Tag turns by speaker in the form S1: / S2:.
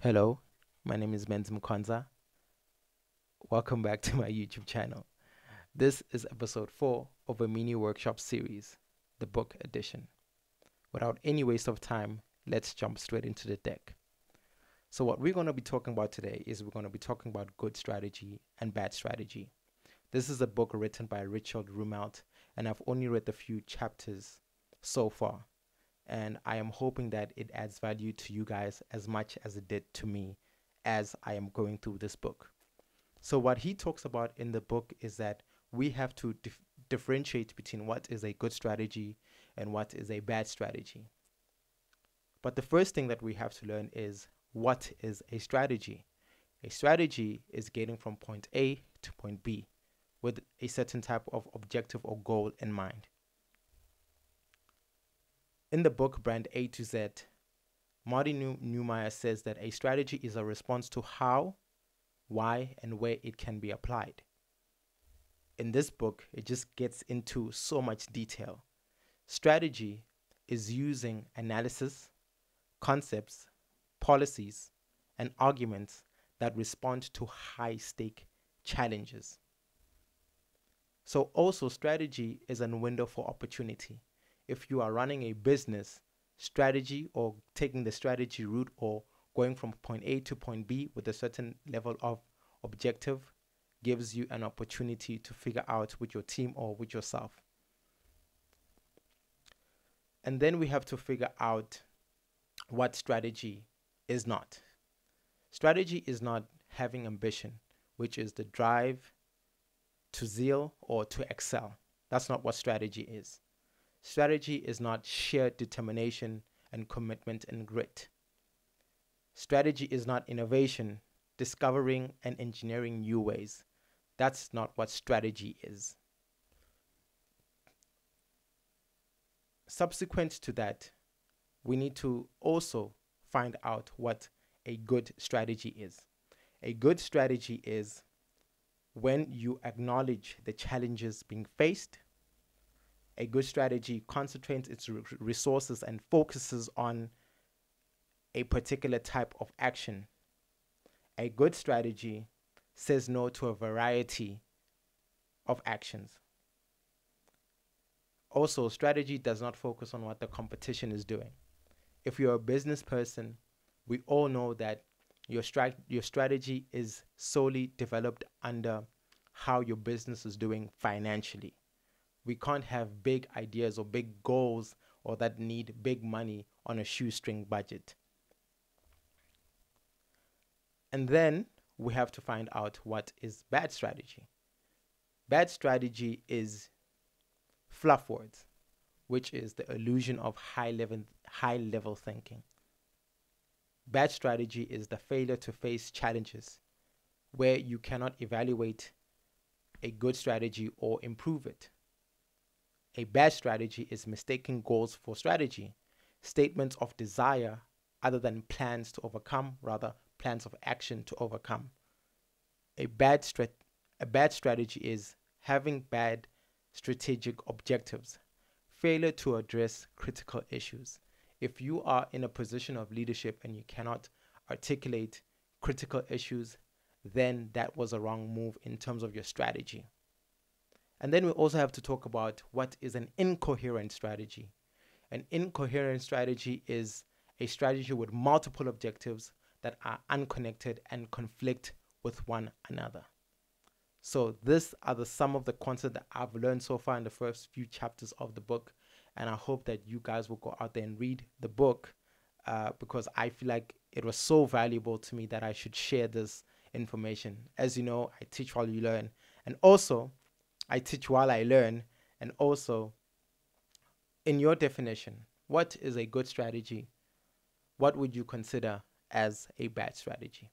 S1: Hello, my name is Menz Mkhonza. Welcome back to my YouTube channel. This is episode 4 of a mini workshop series, the book edition. Without any waste of time, let's jump straight into the deck. So, what we're going to be talking about today is we're going to be talking about good strategy and bad strategy. This is a book written by Richard Rumelt, and I've only read a few chapters so far and I am hoping that it adds value to you guys as much as it did to me as I am going through this book. So, what he talks about in the book is that we have to dif- differentiate between what is a good strategy and what is a bad strategy. But the first thing that we have to learn is what is a strategy? A strategy is getting from point A to point B with a certain type of objective or goal in mind in the book Brand A to Z, Martin Neumeier says that a strategy is a response to how, why, and where it can be applied. In this book, it just gets into so much detail. Strategy is using analysis, concepts, policies, and arguments that respond to high stake challenges. So, also, strategy is a window for opportunity if you are running a business strategy or taking the strategy route or going from point A to point B with a certain level of objective gives you an opportunity to figure out with your team or with yourself. And then we have to figure out what strategy is not. Strategy is not having ambition, which is the drive to zeal or to excel. That's not what strategy is. Strategy is not sheer determination and commitment and grit. Strategy is not innovation, discovering and engineering new ways. That's not what strategy is. Subsequent to that, we need to also find out what a good strategy is. A good strategy is when you acknowledge the challenges being faced a good strategy concentrates its resources and focuses on a particular type of action. A good strategy says no to a variety of actions. Also, strategy does not focus on what the competition is doing. If you're a business person, we all know that your, your strategy is solely developed under how your business is doing financially we can't have big ideas or big goals or that need big money on a shoestring budget. And then we have to find out what is bad strategy. Bad strategy is fluff words, which is the illusion of high level high level thinking. Bad strategy is the failure to face challenges where you cannot evaluate a good strategy or improve it. A bad strategy is mistaking goals for strategy, statements of desire other than plans to overcome, rather, plans of action to overcome. A bad, strat- a bad strategy is having bad strategic objectives, failure to address critical issues. If you are in a position of leadership and you cannot articulate critical issues, then that was a wrong move in terms of your strategy. And then we also have to talk about what is an incoherent strategy. An incoherent strategy is a strategy with multiple objectives that are unconnected and conflict with one another. So these are the some of the content that I've learned so far in the first few chapters of the book, and I hope that you guys will go out there and read the book uh, because I feel like it was so valuable to me that I should share this information. As you know, I teach while you learn, and also I teach while I learn, and also in your definition, what is a good strategy? What would you consider as a bad strategy?